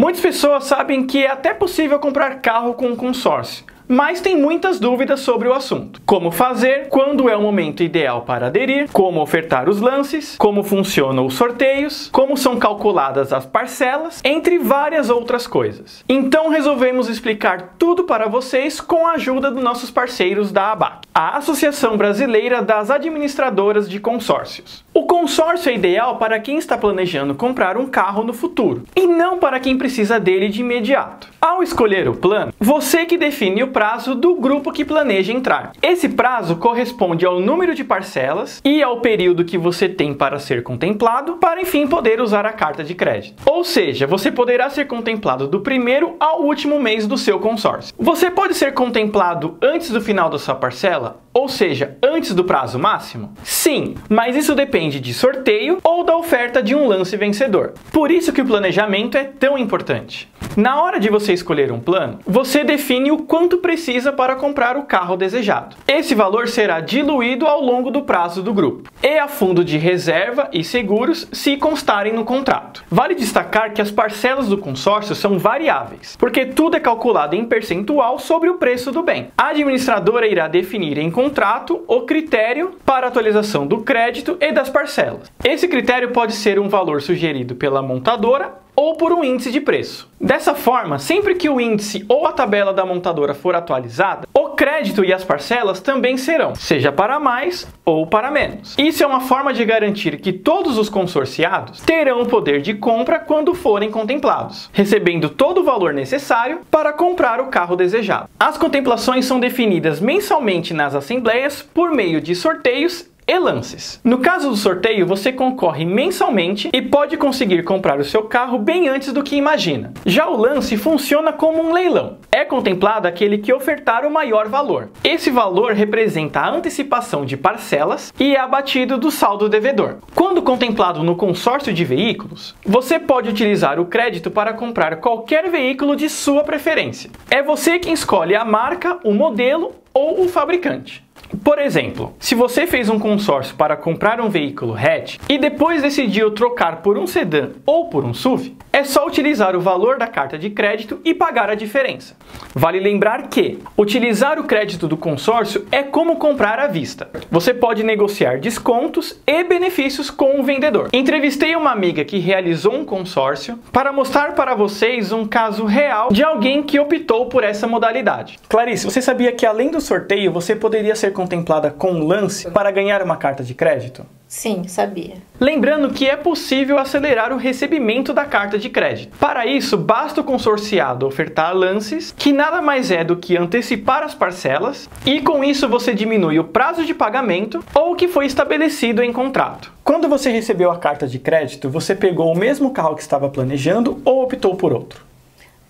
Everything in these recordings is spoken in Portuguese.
Muitas pessoas sabem que é até possível comprar carro com consórcio, mas tem muitas dúvidas sobre o assunto. Como fazer, quando é o momento ideal para aderir, como ofertar os lances, como funcionam os sorteios, como são calculadas as parcelas, entre várias outras coisas. Então resolvemos explicar tudo para vocês com a ajuda dos nossos parceiros da ABAC, a Associação Brasileira das Administradoras de Consórcios. O consórcio é ideal para quem está planejando comprar um carro no futuro e não para quem precisa dele de imediato. Ao escolher o plano, você que define o prazo do grupo que planeja entrar. Esse prazo corresponde ao número de parcelas e ao período que você tem para ser contemplado, para enfim poder usar a carta de crédito. Ou seja, você poderá ser contemplado do primeiro ao último mês do seu consórcio. Você pode ser contemplado antes do final da sua parcela, ou seja, antes do prazo máximo? Sim, mas isso depende de sorteio ou da oferta de um lance vencedor. Por isso que o planejamento é tão importante. Na hora de você escolher um plano, você define o quanto precisa para comprar o carro desejado. Esse valor será diluído ao longo do prazo do grupo e a fundo de reserva e seguros se constarem no contrato. Vale destacar que as parcelas do consórcio são variáveis, porque tudo é calculado em percentual sobre o preço do bem. A administradora irá definir em contrato o critério para atualização do crédito e das parcelas. Esse critério pode ser um valor sugerido pela montadora ou por um índice de preço. Dessa forma, sempre que o índice ou a tabela da montadora for atualizada, o crédito e as parcelas também serão, seja para mais ou para menos. Isso é uma forma de garantir que todos os consorciados terão o poder de compra quando forem contemplados, recebendo todo o valor necessário para comprar o carro desejado. As contemplações são definidas mensalmente nas assembleias por meio de sorteios e lances. No caso do sorteio, você concorre mensalmente e pode conseguir comprar o seu carro bem antes do que imagina. Já o lance funciona como um leilão. É contemplado aquele que ofertar o maior valor. Esse valor representa a antecipação de parcelas e é abatido do saldo devedor. Quando contemplado no consórcio de veículos, você pode utilizar o crédito para comprar qualquer veículo de sua preferência. É você quem escolhe a marca, o modelo ou o fabricante. Por exemplo, se você fez um consórcio para comprar um veículo hatch e depois decidiu trocar por um sedã ou por um SUV, é só utilizar o valor da carta de crédito e pagar a diferença. Vale lembrar que utilizar o crédito do consórcio é como comprar à vista. Você pode negociar descontos e benefícios com o vendedor. Entrevistei uma amiga que realizou um consórcio para mostrar para vocês um caso real de alguém que optou por essa modalidade. Clarice, você sabia que além do sorteio você poderia ser contemplada com lance para ganhar uma carta de crédito? Sim, sabia. Lembrando que é possível acelerar o recebimento da carta de crédito. Para isso, basta o consorciado ofertar lances, que nada mais é do que antecipar as parcelas, e com isso você diminui o prazo de pagamento ou o que foi estabelecido em contrato. Quando você recebeu a carta de crédito, você pegou o mesmo carro que estava planejando ou optou por outro?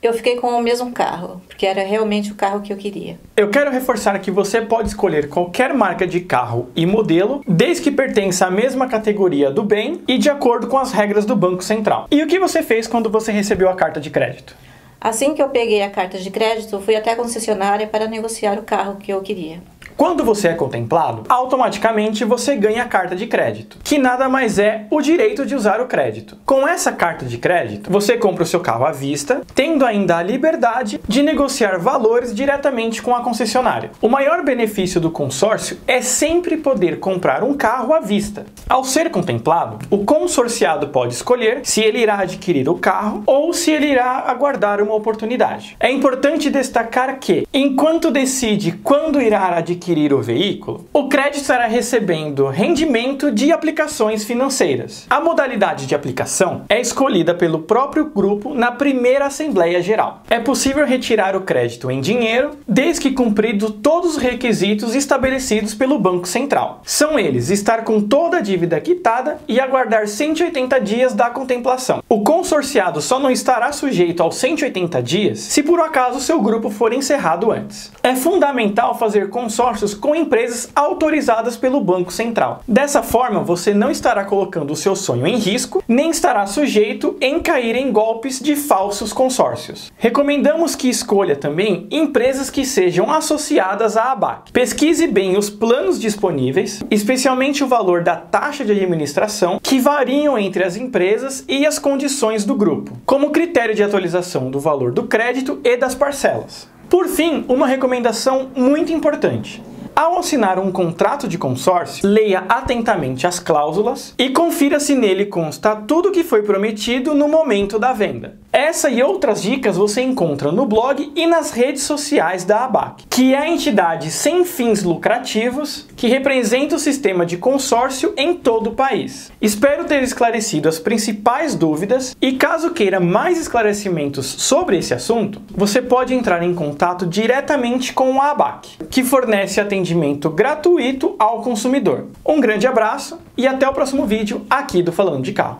Eu fiquei com o mesmo carro, porque era realmente o carro que eu queria. Eu quero reforçar que você pode escolher qualquer marca de carro e modelo, desde que pertença à mesma categoria do bem e de acordo com as regras do Banco Central. E o que você fez quando você recebeu a carta de crédito? Assim que eu peguei a carta de crédito, fui até a concessionária para negociar o carro que eu queria. Quando você é contemplado, automaticamente você ganha a carta de crédito, que nada mais é o direito de usar o crédito. Com essa carta de crédito, você compra o seu carro à vista, tendo ainda a liberdade de negociar valores diretamente com a concessionária. O maior benefício do consórcio é sempre poder comprar um carro à vista. Ao ser contemplado, o consorciado pode escolher se ele irá adquirir o carro ou se ele irá aguardar uma oportunidade. É importante destacar que, enquanto decide quando irá adquirir adquirir o veículo, o crédito estará recebendo rendimento de aplicações financeiras. A modalidade de aplicação é escolhida pelo próprio grupo na primeira Assembleia Geral. É possível retirar o crédito em dinheiro desde que cumprido todos os requisitos estabelecidos pelo Banco Central. São eles estar com toda a dívida quitada e aguardar 180 dias da contemplação. O consorciado só não estará sujeito aos 180 dias se por acaso seu grupo for encerrado antes. É fundamental fazer consórcio com empresas autorizadas pelo Banco Central. Dessa forma, você não estará colocando o seu sonho em risco, nem estará sujeito em cair em golpes de falsos consórcios. Recomendamos que escolha também empresas que sejam associadas à ABAC. Pesquise bem os planos disponíveis, especialmente o valor da taxa de administração, que variam entre as empresas e as condições do grupo, como critério de atualização do valor do crédito e das parcelas. Por fim, uma recomendação muito importante. Ao assinar um contrato de consórcio, leia atentamente as cláusulas e confira se nele consta tudo o que foi prometido no momento da venda. Essa e outras dicas você encontra no blog e nas redes sociais da ABAC, que é a entidade sem fins lucrativos que representa o sistema de consórcio em todo o país. Espero ter esclarecido as principais dúvidas e caso queira mais esclarecimentos sobre esse assunto, você pode entrar em contato diretamente com a ABAC, que fornece atendimento gratuito ao consumidor. Um grande abraço e até o próximo vídeo aqui do Falando de Carro.